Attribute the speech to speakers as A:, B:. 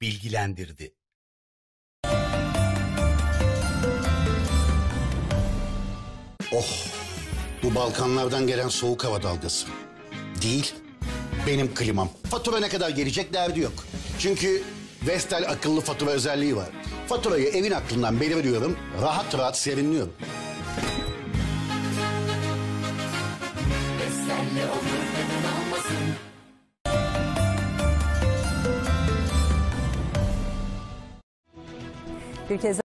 A: bilgilendirdi.
B: Oh, bu Balkanlardan gelen soğuk hava dalgası. Değil, benim klimam. Fatura ne kadar gelecek derdi yok. Çünkü Vestel akıllı fatura özelliği var. Faturayı evin aklından belirliyorum, rahat rahat serinliyorum.
C: Kez